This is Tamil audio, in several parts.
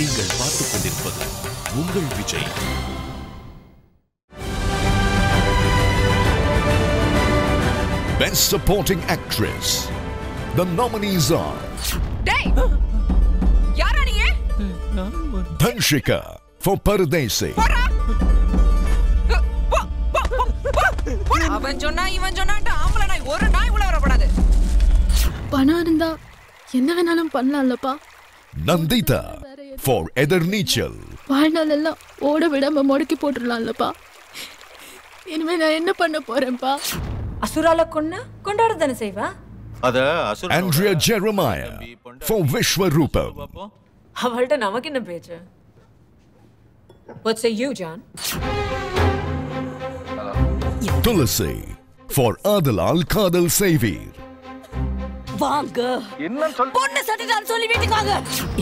நீங்கள் பார்த்துக் கொண்டிருப்பது உங்கள் Vijay Best Supporting Actress. The nominees are Dhanshika for. போடா. அவன் சொன்னா இவன் ஆம்பளை நாய் ஒரு நாய் உள்ள வரப்படாது பணம் இருந்தா என்ன வேணாலும் பண்ணலாம்லப்பா Nandita for Edarnichal, வாழ்நாள் எல்லாம் ஓட விடாம முடக்கி போட்டுடலாம்லப்பா. இனிமே நான் என்ன பண்ண போறேன்ப்பா? அசுரால கொன்ன கொண்டாட தானே செய்வா? அத அசுர Andrea Jeremiah for Vishwarupam, அவள்கிட்ட நமக்கு என்ன பேச்சு? What say you, John? Tulasi for Adalal Kadal Savir, வாங்க பொண்ணு சட்டிதான் சொல்லி வீட்டுக்கு வாங்க.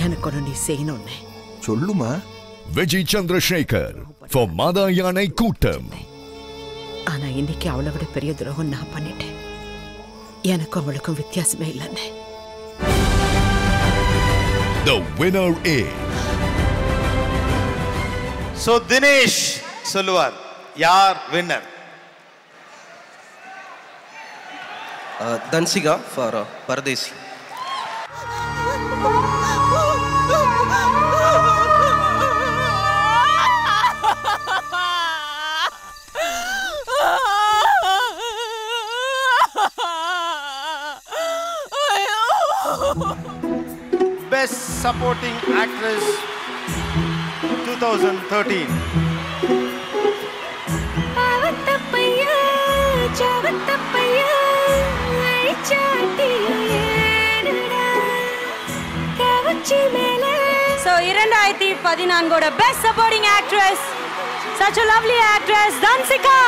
எனக்கு ஒண்ணு நீ செய்யணும்னு. சொல்லுமா? Vijay Chandrasekhar for Madayanai Kootam, ஆனா இன்னைக்கு அவளை விட பெரிய துரோகம் நான் பண்ணிட்டேன். எனக்கும் அவளுக்கும் வித்தியாசமே இல்லைன்னு. The winner is so Dinesh சொல்லுவார் யார் winner Dansiga for uh, Paradesi. Best Supporting Actress 2013. So, இரண்டாயிரத்தி பதினான்கோட best supporting actress such a lovely actress Dhansika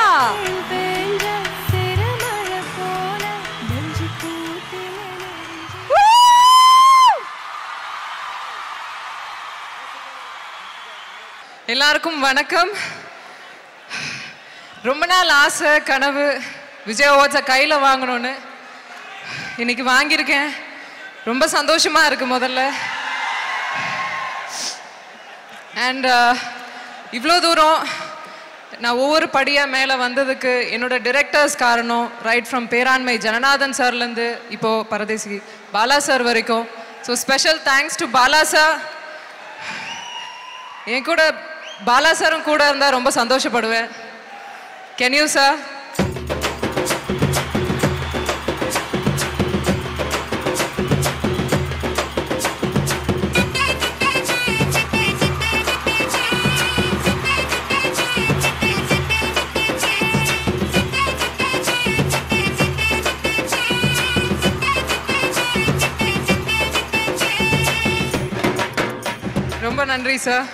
எல்லாருக்கும் வணக்கம். ரொம்ப நாள் ஆசை கனவு விஜய் ஓட்ஸை கையில் வாங்கணும்னு. இன்னைக்கு வாங்கியிருக்கேன். ரொம்ப சந்தோஷமாக இருக்கு முதல்ல. அண்ட் uh, இவ்வளோ தூரம் நான் ஒவ்வொரு படியாக மேலே வந்ததுக்கு என்னோட டிரெக்டர்ஸ் காரணம் ரைட் ஃப்ரம் பேராண்மை ஜனநாதன் சார்லேருந்து இப்போது பரதேசி பாலா சார் வரைக்கும். So special thanks to Bala sir. என் கூட பாலா சாரும் கூட இருந்தால் ரொம்ப சந்தோஷப்படுவேன். கேன் யூ சார் நன்றி சார்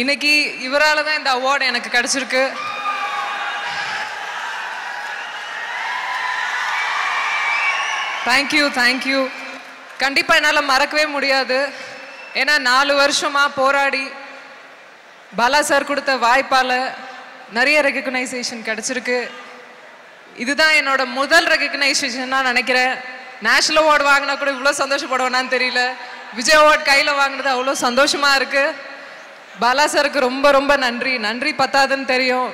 இன்னைக்கு இவரால தான் இந்த அவார்டு எனக்கு கிடைச்சிருக்கு. தேங்க்யூ தேங்க்யூ கண்டிப்பாக என்னால் மறக்கவே முடியாது. ஏன்னா நாலு வருஷமா போராடி பாலா சார் கொடுத்த வாய்ப்பால் நிறைய ரெகக்னைசேஷன் கிடைச்சிருக்கு. இதுதான் என்னோட முதல் ரெக்கக்னைசேஷன் நான் நினைக்கிறேன். நேஷனல் அவார்டு வாங்கினா கூட இவ்வளோ சந்தோஷப்படுவேனான்னு தெரியல. விஜய் அவார்டு கையில் வாங்கினது அவ்வளோ சந்தோஷமா இருக்கு. பாலா சாருக்கு ரொம்ப ரொம்ப நன்றி. நன்றி பத்தாதுன்னு தெரியும்.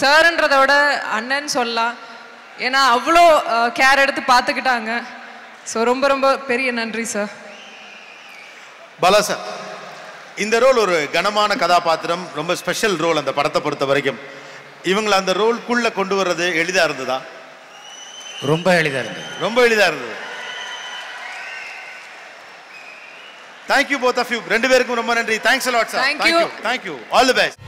சார்ன்றதை விட அண்ணன் சொல்லலாம். ஏன்னா அவ்வளோ கேர் எடுத்து பார்த்துக்கிட்டாங்க. ஸோ ரொம்ப ரொம்ப பெரிய நன்றி சார் பாலா சார் இந்த ரோல் ஒரு கனமான கதாபாத்திரம் ரொம்ப ஸ்பெஷல் ரோல் அந்த படத்தை பொறுத்த வரைக்கும். இவங்களை அந்த ரோல்குள்ள கொண்டு வர்றது எளிதா இருந்ததா? ரொம்ப எளிதாக இருந்தது. ரொம்ப எளிதா இருந்தது. தேங்க்யூ போத் ஆஃப் யூ ரெண்டு பேருக்கும் ரொம்ப நன்றி thanks a lot sir Thank you. Thank you all the best